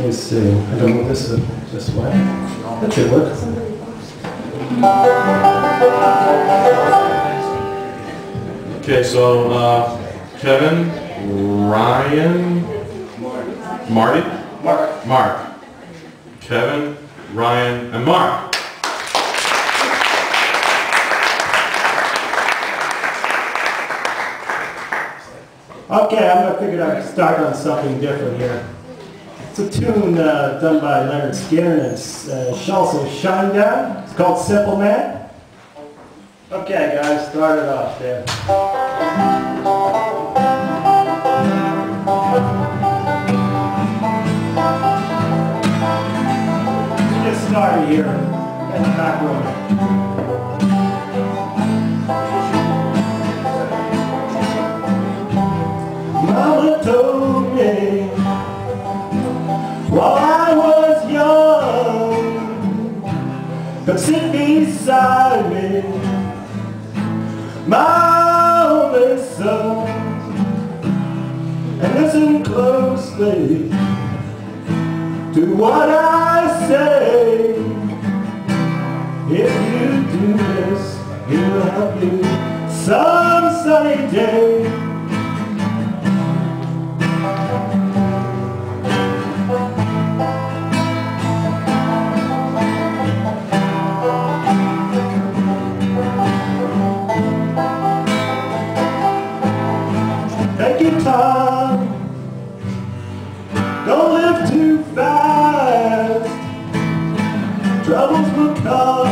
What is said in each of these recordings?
Let me see. I don't know this this way. That should work. Okay, so uh, Kevin, Ryan, Marty, Mark. Mark, Kevin, Ryan, and Mark. Okay, I'm gonna figure out start on something different here. A tune uh, done by Lynyrd Skynyrd and it's uh, also Shinedown. It's called Simple Man. Okay, guys, start it off there. We just started here in the back room. Come sit beside me, my only son, and listen closely to what I say. If you do this, it will help you some sunny day. Fast. Troubles will come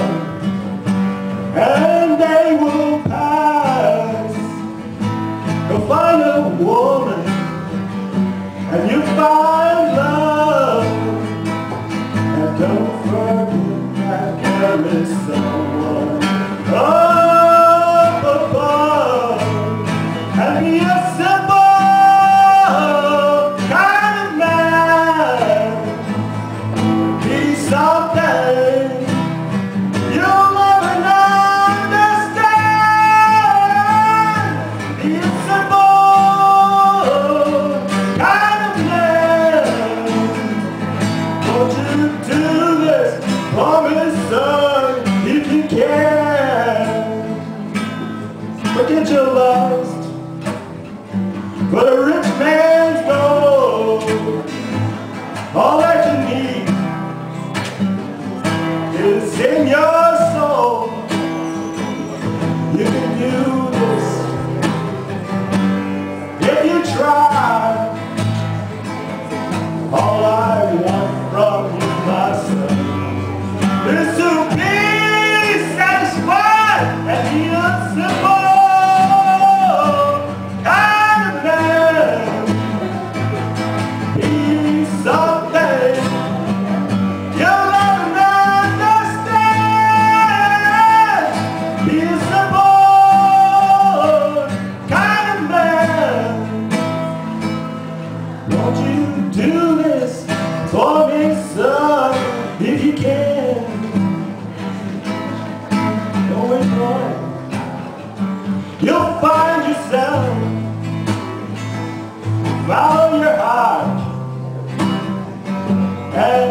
and they will pass. You'll find a woman and you'll find Forget your lust for You'll find yourself. Follow your heart. Hey.